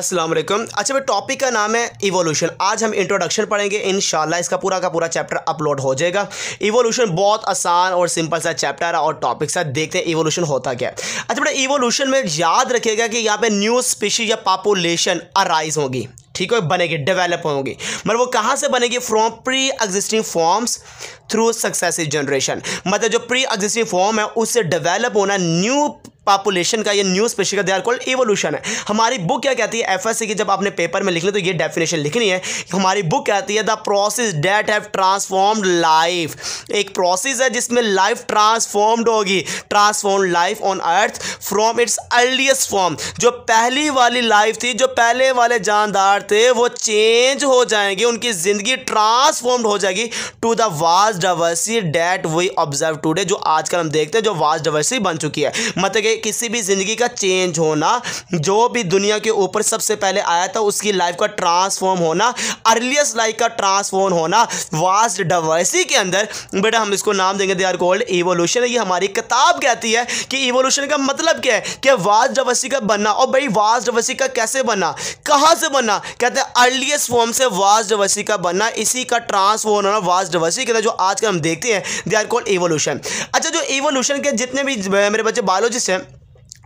अस्सलाम वालेकुम अच्छा भाई टॉपिक का नाम है इवोल्यूशन आज हम इंट्रोडक्शन पढ़ेंगे इन इसका पूरा का पूरा चैप्टर अपलोड हो जाएगा. इवोल्यूशन बहुत आसान और सिंपल सा चैप्टर है और टॉपिक सा देखते हैं इवोल्यूशन होता क्या है. अच्छा बेटा इवोल्यूशन में याद रखिएगा कि यहाँ पे न्यू स्पीशीज या पॉपुलेशन अराइज होगी. ठीक है? बनेगी डेवलप होंगी. मतलब वो कहाँ से बनेगी? From pre existing forms through successive generation मतलब जो प्री एग्जिस्टिंग फॉर्म है, उससे डेवलप होना न्यू पॉपुलेशन का ये न्यू स्पेशल का दे आर कॉल्ड इवोल्यूशन है हमारी बुक क्या कहती है? एफएससी की जब आपने पेपर में लिखनी तो ये डेफिनेशन लिखनी है। हमारी बुक कहती है the process that have transformed life एक प्रोसेस है जिसमें लाइफ ट्रांसफॉर्म्ड होगी। Transform life on earth from its earliest form जो पहली वाली लाइफ थी, जो पहले वाले जानदार थे, वो चेंज हो जाएँगे, उनकी ज़िंदगी ट्रांसफॉर्म्ड हो जाएगी। To the vast diversity that we observe today जो आजकल हम देखते हैं, जो वास्ट डाइवर्सिटी बन चुकी है। मतलब कि किसी भी ज़िंदगी का चेंज होना, जो भी दुनिया के ऊपर सबसे पहले आया था, उसकी लाइफ का ट्रांसफॉर्म होना अर्लीस्ट लाइफ का ट्रांसफॉर्म होना वास्ट डाइवर्सिटी के अंदर, बेटा हम इसको नाम देंगे दे आर कोल्ड इवोल्यूशन ये हमारी किताब कहती है कि इवोल्यूशन का मतलब क्या है? कि वास्ट डाइवर्सिटी का बनना, और भाई वास्ट डाइवर्सिटी का कैसे बनना? कहाँ से बनना? कहते हैं अर्लीस्ट फॉर्म से वास्ट डाइवर्सिटी का बनना, इसी का ट्रांसफॉर्म होना वास्ट डाइवर्सिटी के अंदर, जो आज हम देखते हैं दे आर कॉल्ड इवोल्यूशन अच्छा जो इवोल्यूशन के जितने भी मेरे बच्चे बायोलॉजिस्ट हैं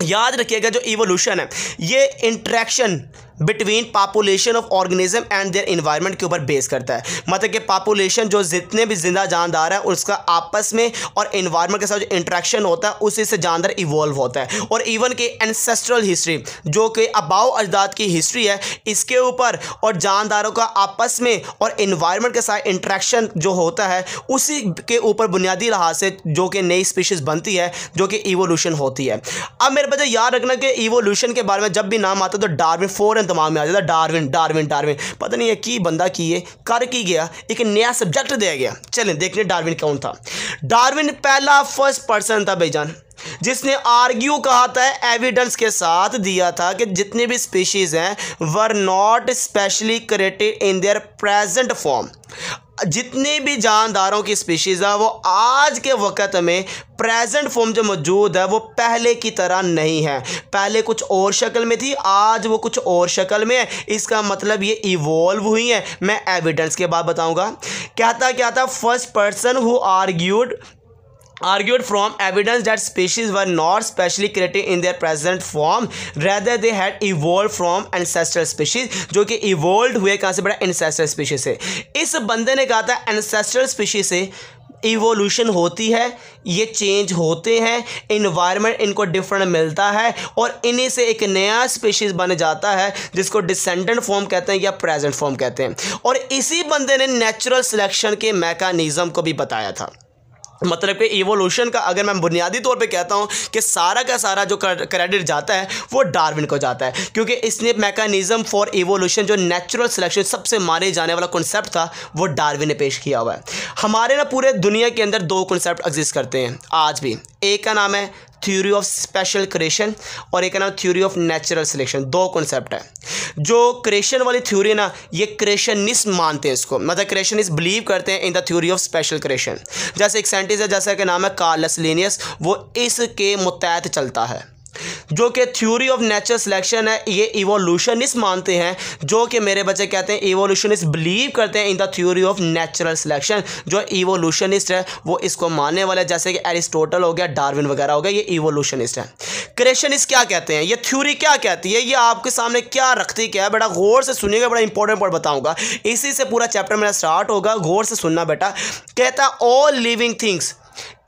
याद रखिएगा जो इवोल्यूशन है ये interaction between population of organism and their environment के ऊपर बेस करता है। मतलब कि पॉपुलेशन जो जितने भी ज़िंदा जानदार है, उसका आपस में और इन्वायरमेंट के साथ जो इंट्रैक्शन होता है, उसी से जानदार इवॉल्व होता है। और इवन के एनसेस्ट्रल हिस्ट्री जो कि अबाव अजदाद की हिस्ट्री है, इसके ऊपर और जानदारों का आपस में और इन्वायरमेंट के साथ इंट्रैक्शन जो होता है, उसी के ऊपर बुनियादी लिहाज से जो कि नई स्पीशीज़ बनती है, जो कि इवोल्यूशन होती है। अब मेरे बच्चे याद रखना कि इवोल्यूशन के बारे में जब भी नाम आता है तो डार्विन फोर फ़ौरन दिमाग में आ जाता डार्विन डार्विन डार्विन पता नहीं है कि बंदा की है, कर की गया, एक नया सब्जेक्ट दिया गया। चलें देखने डार्विन कौन था। डार्विन पहला फ़र्स्ट पर्सन था भाईजान जिसने आर्ग्यू कहा था एविडेंस के साथ दिया था कि जितने भी स्पीशीज़ हैं were not specially created in their present form जितने भी जानदारों की स्पीशीज़ है, वो आज के वक्त में प्रेजेंट फॉर्म जो मौजूद है, वो पहले की तरह नहीं है। पहले कुछ और शक्ल में थी, आज वो कुछ और शक्ल में है। इसका मतलब ये इवॉल्व हुई है। मैं एविडेंस के बाद बताऊँगा। कहता क्या था first person who argued argued from evidence that species were not specially created in their present form rather they had evolved from ancestral species जो कि evolved हुए कहाँ से बड़ा ancestral species से इस बंदे ने कहा था ancestral species से इवोल्यूशन होती है ये चेंज होते हैं इन्वायरमेंट इनको डिफरेंट मिलता है और इन्हीं से एक नया स्पीशीज़ बन जाता है जिसको डिसेंडेंट फॉर्म कहते हैं या प्रेजेंट फॉर्म कहते हैं और इसी बंदे ने नेचुरल सिलेक्शन के मैकानिज़म को भी बताया था मतलब कि इवोल्यूशन का अगर मैं बुनियादी तौर पे कहता हूँ कि सारा का सारा जो क्रेडिट जाता है, वो डार्विन को जाता है। क्योंकि इसने मैकेनिज़्म फॉर इवोल्यूशन जो नेचुरल सिलेक्शन सबसे माने जाने वाला कॉन्सेप्ट था, वो डार्विन ने पेश किया हुआ है। हमारे ना पूरे दुनिया के अंदर दो कॉन्सेप्ट एग्जिस्ट करते हैं, आज भी। एक का नाम है थ्योरी ऑफ़ स्पेशल क्रिएशन और एक नाम थ्योरी ऑफ़ नेचुरल सिलेक्शन दो कॉन्सेप्ट है। जो क्रिएशन वाली थ्योरी ना, ये क्रिएशनिस्ट मानते हैं इसको। मतलब क्रिएशनिस्ट बिलीव करते हैं in the theory of special creation जैसे एक साइंटिस्ट है, जैसा कि नाम है कार्लस लेनियस वो इसके मुतहत चलता है। जो कि थ्योरी ऑफ़ नेचुरल सिलेक्शन है, ये इवोल्यूशनिस्ट मानते हैं, जो कि मेरे बच्चे कहते हैं इवोल्यूशनिस्ट बिलीव करते हैं in the theory of natural selection जो इवोल्यूशनिस्ट है, वो इसको मानने वाले जैसे कि एरिस्टोटल हो गया डार्विन वगैरह हो गया, ये इवोल्यूशनिस्ट है। क्रिएशनिस्ट क्या कहते हैं? ये थ्योरी क्या कहती है? ये आपके सामने क्या रखती क्या है? बेटा, गौर से सुनिएगा, बड़ा इंपॉर्टेंट पॉइंट बताऊँगा। इसी से पूरा चैप्टर मेरा स्टार्ट होगा, गौर से सुनना बेटा। कहता all living things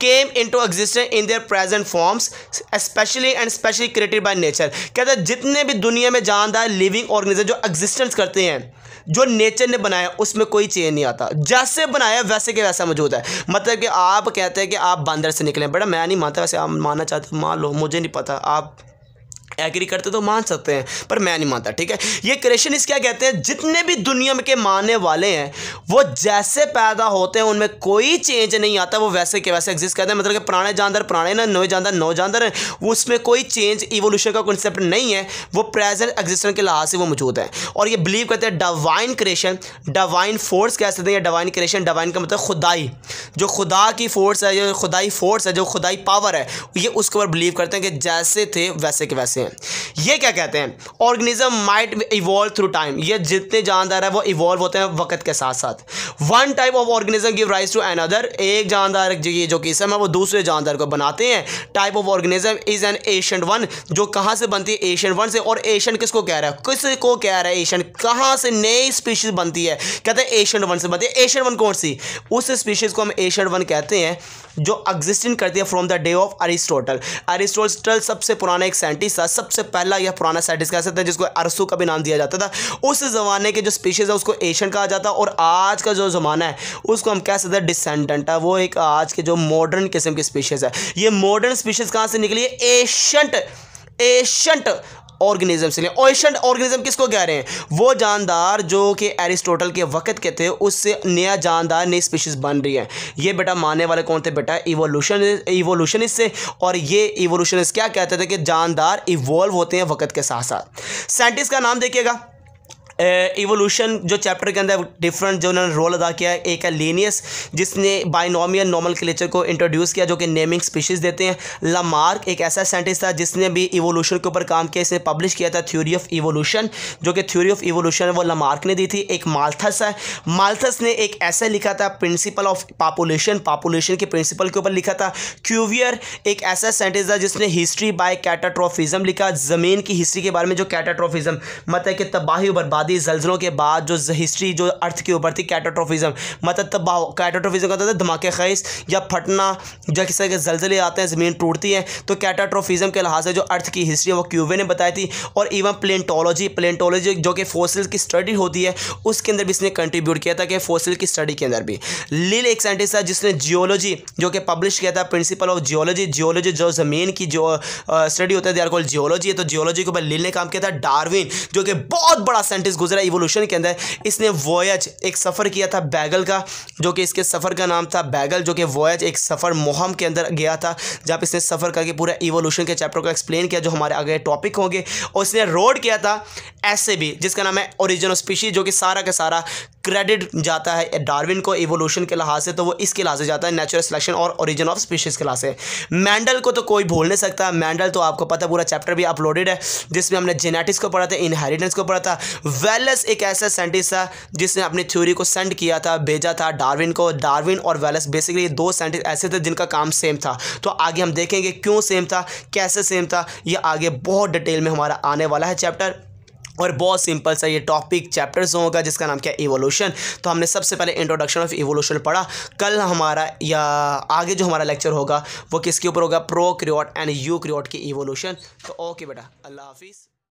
came to existence in their present forms specially and specially created by nature कहते हैं, जितने भी दुनिया में जानदार लिविंग ऑर्गेनिज्म जो एग्जिस्टेंस करते हैं, जो नेचर ने बनाया, उसमें कोई चेंज नहीं आता। जैसे बनाया, वैसे के वैसा मौजूद है। मतलब कि आप कहते हैं कि आप बंदर से निकले बेटा मैं नहीं मानता, वैसे आप मानना चाहते मान लो, मुझे नहीं पता। आप एग्री करते तो मान सकते हैं, पर मैं नहीं मानता, ठीक है? ये क्रिएशन इस क्या कहते हैं? जितने भी दुनिया में के मानने वाले हैं, वो जैसे पैदा होते हैं, उनमें कोई चेंज नहीं आता, वो वैसे के वैसे एग्जिस्ट करते हैं। मतलब कि पुराने जानदार पुराने ना, नए जानदार नौ जानदार हैं उसमें कोई चेंज इवोल्यूशन का कॉन्सेप्ट नहीं है, वो प्रेजेंट एग्जिस्टेंस के लिहाज से वो मौजूद है। और ये बिलीव करते हैं डिवाइन क्रिएशन डिवाइन फोर्स कह सकते हैं डिवाइन क्रिएशन डिवाइन का मतलब खुदाई। जो खुदा की फोर्स है, जो खुदाई फोर्स है, जो खुदाई पावर है, ये उसके ऊपर बिलीव करते हैं कि जैसे थे, वैसे के वैसे हैं। ये क्या कहते हैं? Organism might evolve through time ये जितने जानदार है, वो इवॉल्व होते हैं वक्त के साथ साथ one type of organism give rise to another एक जानदार ये जो किस्म है, वो दूसरे जानदार को बनाते हैं। Type of organism is an ancient one जो कहाँ से बनती है? एशियन वन से। और एशियन किसको कह रहा है? किसको कह रहा है एशियन कहाँ से? नई स्पीशीज बनती है। कहते हैं एशियन वन से बनती है। एशियन वन कौन सी? उस स्पीशीज को हम एशियन वन कहते हैं, जो एग्जिस्टिंग करती है from the day of Aristotle Aristotle सबसे पुराना एक साइंटिस्ट था। सबसे पहला यह पुराना साइंटिस्ट कह सकते हैं, जिसको अरसू का भी नाम दिया जाता था। उस ज़माने के जो स्पीशीज़ है, उसको एशियन कहा जाता और आज का जो ज़माना है, उसको हम कह सकते हैं डिसेंडेंट है। वो एक आज के जो मॉडर्न किस्म की स्पीशीज़ है। ये मॉडर्न स्पीशीज़ कहाँ से निकली है? एशंट एशंट ऑर्गेनिज्म से ओशन ऑर्गेनिज्म किसको कह रहे हैं? वो जानदार जो कि एरिस्टोटल के वक्त के थे, उससे नया जानदार, नई स्पीशीज बन रही है। ये बेटा मानने वाले कौन थे बेटा? इवोल्यूशन इवोल्यूशन से और ये इवोल्यूशन क्या कहते थे कि जानदार इवॉल्व होते हैं वक्त के साथ साथ साइंटिस्ट का नाम देखिएगा। इवोल्यूशन जो चैप्टर के अंदर डिफरेंट जो उन्होंने रोल अदा किया है, एक है लीनियस जिसने बाइनोमियल नॉर्मल क्लेचर को इंट्रोड्यूस किया जो कि नेमिंग स्पीशीज़ देते हैं। लामार्क एक ऐसा साइंटिस्ट था जिसने भी इवोल्यूशन के ऊपर काम किया, इसने पब्लिश किया था थ्योरी ऑफ़ इवोल्यूशन जो कि थ्योरी ऑफ़ इवोल्यूशन वो लामार्क ने दी थी, एक माल्थस है। माल्थस ने एक ऐसा लिखा था प्रिंसिपल ऑफ़ पॉपुलेशन पॉपुलेशन के प्रिंसिपल के ऊपर लिखा था। क्यूवियर एक ऐसा साइंटिस्ट था जिसने हिस्ट्री बाय कैटाट्रोफिज्म लिखा, ज़मीन की हिस्ट्री के बारे में जो कैटाट्रोफिज्म मतलब कि तबाही बर्बाद आदि जल्जलों के बाद जो हिस्ट्री जो अर्थ के ऊपर थी कैटाट्रोफिज़म मतलब तब कैटाट्रोफिज़म कहता था धमाके खैस या फटना, या किसी के जल्जले आते हैं, ज़मीन टूटती है तो कैटाट्रोफिज़म के लिहाज से जो अर्थ की हिस्ट्री है, वो क्यूवे ने बताई थी। और इवन प्लेंटोलॉजी प्लेंटोलॉजी जो कि फोसिल की स्टडी होती है, उसके अंदर भी इसने कंट्रीब्यूट किया था कि फोसिल की स्टडी के अंदर भी। लील एक साइंटिस्ट था, जिसने जियोलॉजी जो कि पब्लिश किया था प्रिंसिपल ऑफ़ जियोलॉजी जियोलॉजी जो ज़मीन की जो स्टडी होता है दे आर कॉल जियोलॉजी है तो जियोलॉजी के ऊपर लील ने काम किया था डार्विन जो कि बहुत बड़ा साइंटिस्ट गुजरा इवोल्यूशन के अंदर। इसने वोयज एक सफ़र किया था बैगल का, जो कि इसके सफ़र का नाम था बैगल, जो कि वोयज एक सफ़र मोहम के अंदर गया था, जहाँ इसने सफ़र करके पूरा इवोल्यूशन के चैप्टर को एक्सप्लेन किया, जो हमारे आगे टॉपिक होंगे। और इसने रोड किया था ऐसे भी, जिसका नाम है ओरिजिनल स्पीशीज जो कि सारा का सारा क्रेडिट जाता है डार्विन को इवोल्यूशन के लिहाज से तो वो इसके लिहाज से जाता है नेचुरल सिलेक्शन और ओरिजिन ऑफ़ स्पीशीज़ के लिहाज से। मैंडल को तो कोई भूल नहीं सकता। मैंडल तो आपको पता पूरा चैप्टर भी अपलोडेड है, जिसमें हमने जेनेटिक्स को पढ़ा था इनहेरिटेंस को पढ़ा था। वेलस एक ऐसा साइंटिस्ट था, जिसने अपनी थ्योरी को सेंड किया था, भेजा था डार्विन को। डार्विन और वेलस बेसिकली दो साइंटिस्ट ऐसे थे, जिनका काम सेम था। तो आगे हम देखेंगे, क्यों सेम था, कैसे सेम था यह आगे बहुत डिटेल में हमारा आने वाला है चैप्टर और बहुत सिंपल सा ये टॉपिक चैप्टर्स होगा, जिसका नाम क्या है इवोल्यूशन तो हमने सबसे पहले इंट्रोडक्शन ऑफ़ इवोल्यूशन पढ़ा। कल हमारा या आगे जो हमारा लेक्चर होगा, वो किसके ऊपर होगा? Prokaryote and eukaryote की इवोल्यूशन तो ओके बेटा, अल्लाह हाफिज़।